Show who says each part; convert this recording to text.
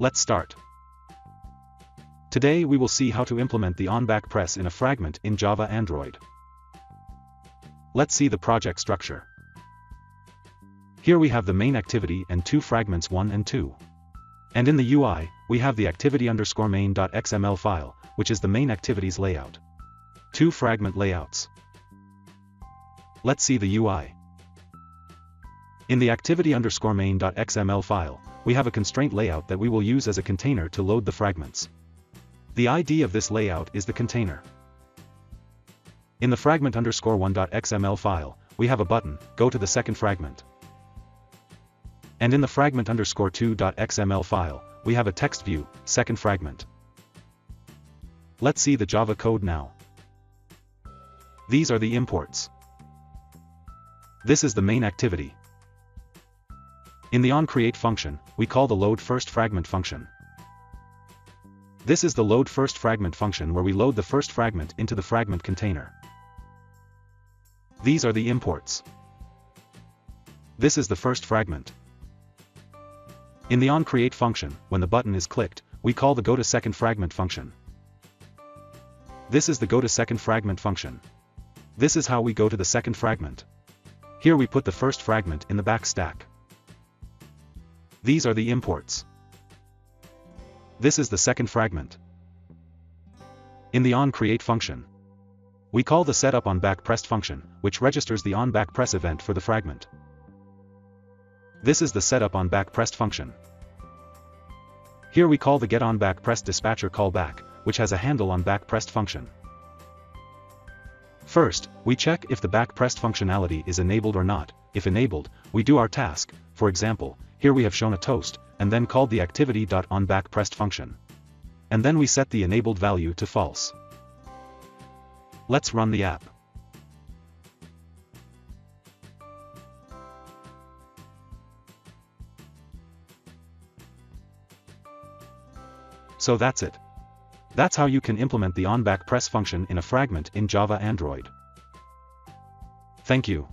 Speaker 1: Let's start. Today we will see how to implement the on-back press in a fragment in Java Android. Let's see the project structure. Here we have the main activity and two fragments 1 and 2. And in the UI, we have the activity underscore main.xml file, which is the main activities layout. Two fragment layouts. Let's see the UI. In the activity underscore main.xml file, we have a constraint layout that we will use as a container to load the fragments. The ID of this layout is the container. In the fragment underscore 1.xml file, we have a button, go to the second fragment. And in the fragment underscore 2.xml file, we have a text view, second fragment. Let's see the Java code now. These are the imports. This is the main activity. In the onCreate function, we call the load first fragment function. This is the load first fragment function where we load the first fragment into the fragment container. These are the imports. This is the first fragment. In the onCreate function, when the button is clicked, we call the go to second fragment function. This is the go to second fragment function. This is how we go to the second fragment. Here we put the first fragment in the back stack. These are the imports. This is the second fragment. In the onCreate function, we call the setup on back pressed function, which registers the on back press event for the fragment. This is the setup on back pressed function. Here we call the get on dispatcher callback, which has a handle on back pressed function. First, we check if the back pressed functionality is enabled or not, if enabled, we do our task, for example, here we have shown a toast, and then called the activity.onBackPressed function. And then we set the enabled value to false. Let's run the app. So that's it. That's how you can implement the onBackPress function in a fragment in Java Android. Thank you.